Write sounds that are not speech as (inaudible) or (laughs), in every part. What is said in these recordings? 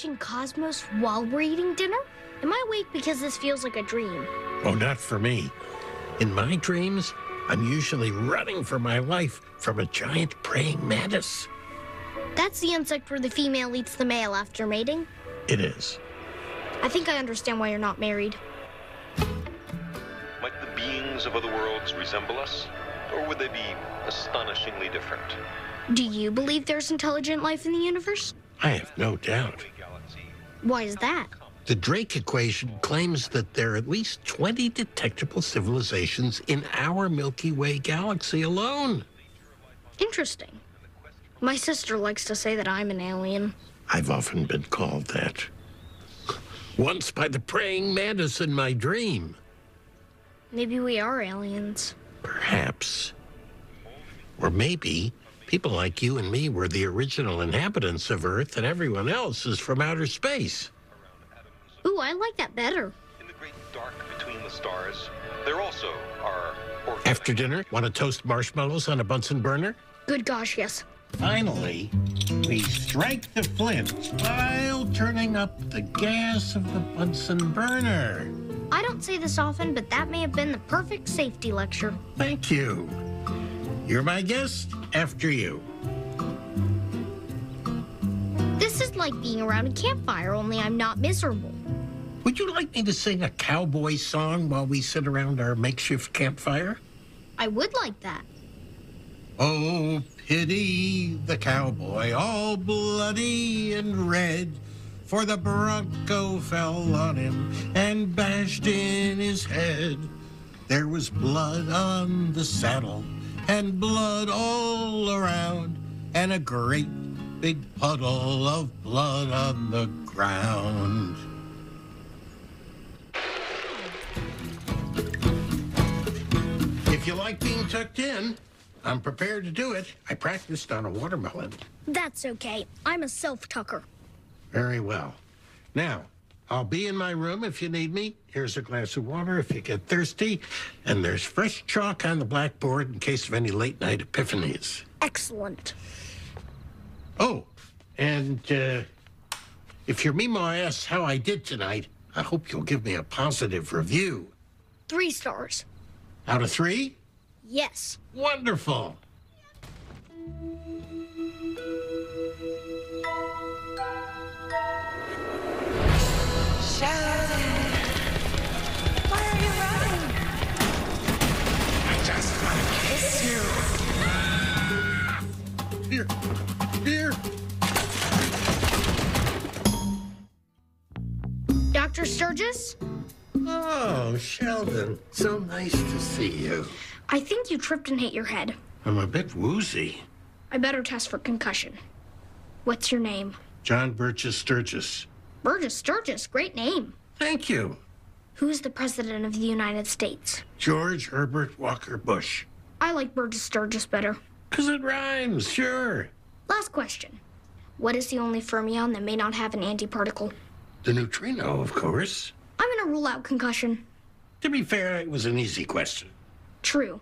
watching Cosmos while we're eating dinner? Am I awake because this feels like a dream? Oh, not for me. In my dreams, I'm usually running for my life from a giant praying mantis. That's the insect where the female eats the male after mating. It is. I think I understand why you're not married. Might the beings of other worlds resemble us? Or would they be astonishingly different? Do you believe there's intelligent life in the universe? I have no doubt. Why is that? The Drake equation claims that there are at least 20 detectable civilizations in our Milky Way galaxy alone. Interesting. My sister likes to say that I'm an alien. I've often been called that. Once by the praying mantis in my dream. Maybe we are aliens. Perhaps. Or maybe people like you and me were the original inhabitants of Earth and everyone else is from outer space. Ooh, I like that better. In the great dark between the stars, there also are organic After dinner, want to toast marshmallows on a Bunsen burner? Good gosh, yes. Finally, we strike the flint while turning up the gas of the Bunsen burner. I don't say this often, but that may have been the perfect safety lecture. Thank you. You're my guest after you. This is like being around a campfire, only I'm not miserable. Would you like me to sing a cowboy song while we sit around our makeshift campfire? I would like that. Oh, pity the cowboy, all bloody and red. For the bronco fell on him and bashed in his head. There was blood on the saddle and blood all around, and a great big puddle of blood on the ground. If you like being tucked in, I'm prepared to do it. I practiced on a watermelon. That's okay. I'm a self tucker. Very well. Now, I'll be in my room if you need me. Here's a glass of water if you get thirsty. And there's fresh chalk on the blackboard in case of any late night epiphanies. Excellent. Oh, and uh, if your Meemaw asks how I did tonight, I hope you'll give me a positive review. Three stars. Out of three? Yes. Wonderful. Dr. Sturgis? Oh, Sheldon, so nice to see you. I think you tripped and hit your head. I'm a bit woozy. I better test for concussion. What's your name? John Burgess Sturgis. Burgess Sturgis. Great name. Thank you. Who's the President of the United States? George Herbert Walker Bush. I like Burgess Sturgis better. 'Cause it rhymes, sure. Last question. What is the only fermion that may not have an antiparticle? The neutrino, of course. I'm gonna rule out concussion. To be fair, it was an easy question. True.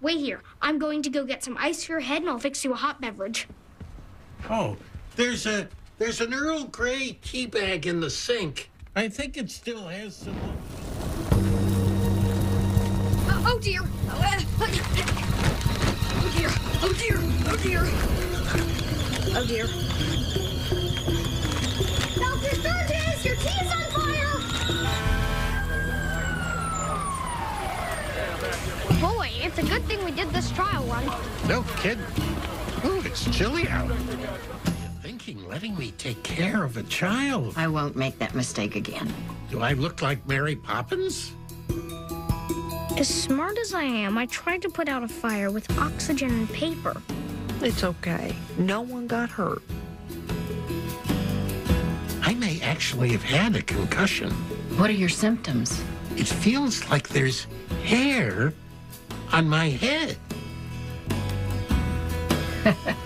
Wait here. I'm going to go get some ice for your head and I'll fix you a hot beverage. Oh, there's a there's an Earl Grey tea bag in the sink. I think it still has some. Uh, oh dear. Oh, uh, oh dear. Oh dear. Oh dear. Oh dear. It's a good thing we did this trial run. No kidding. Oh, it's chilly out. You're Thinking letting me take care of a child. I won't make that mistake again. Do I look like Mary Poppins? As smart as I am, I tried to put out a fire with oxygen and paper. It's okay. No one got hurt. I may actually have had a concussion. What are your symptoms? It feels like there's hair on my head. (laughs)